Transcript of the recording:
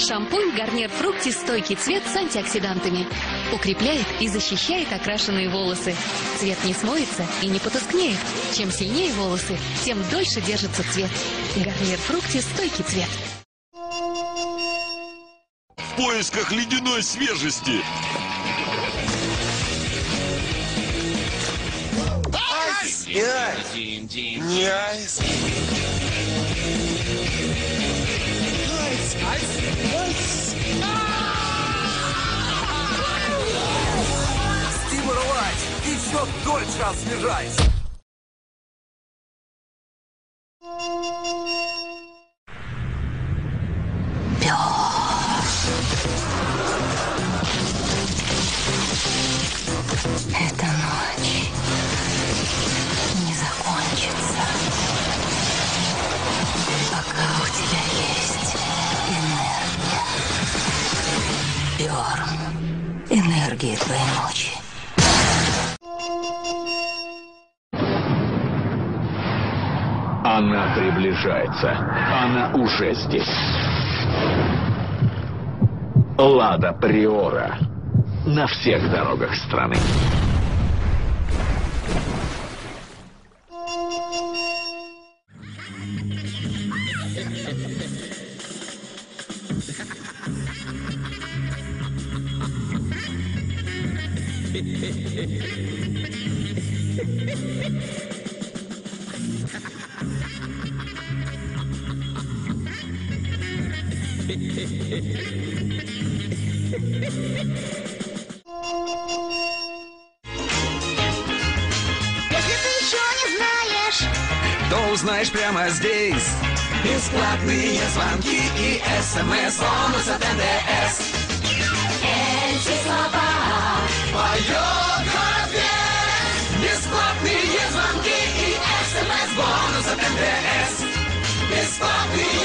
Шампунь Гарнир Фрукти стойкий цвет с антиоксидантами. Укрепляет и защищает окрашенные волосы. Цвет не смоется и не потускнеет. Чем сильнее волосы, тем дольше держится цвет. Гарнир Фрукти стойкий цвет. В поисках ледяной свежести. Айс! Не айс! Не айс! Еще дольше освежайся! Эта ночь не закончится, пока у тебя есть энергия. Бьорн, энергия твоей ночи. Она приближается. Она уже здесь. Лада Приора. На всех дорогах страны. Если Если ты ещё не знаешь, то узнаешь прямо здесь. Бесплатные звонки и смс бонуса ТДС. Эти слова поет Воробьев. Бесплатные звонки и смс бонуса ТДС. Бесплатные